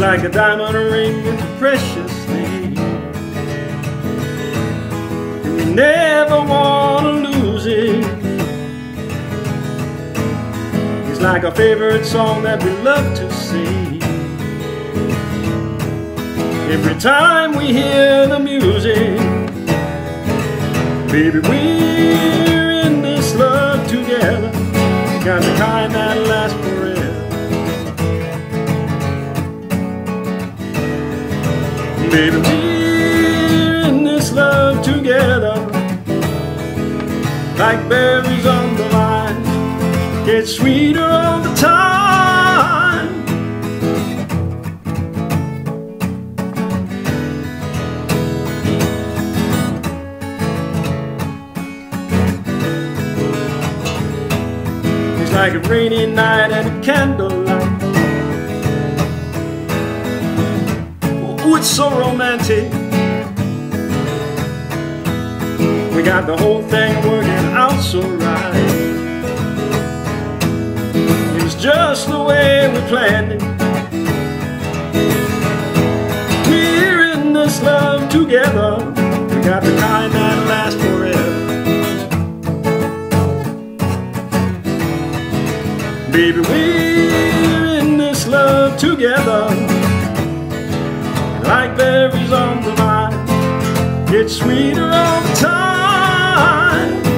like a diamond ring, it's a precious thing. And we never want to lose it. It's like a favorite song that we love to sing. Every time we hear the music, baby, we're Baby, we're in this love together. Like berries on the vine, get sweeter all the time. It's like a rainy night and a candlelight. It's so romantic. We got the whole thing working out so right. It was just the way we planned it. We're in this love together. We got the kind that lasts forever. Baby, we're in this love together. Like berries on the vine, get sweeter all the time.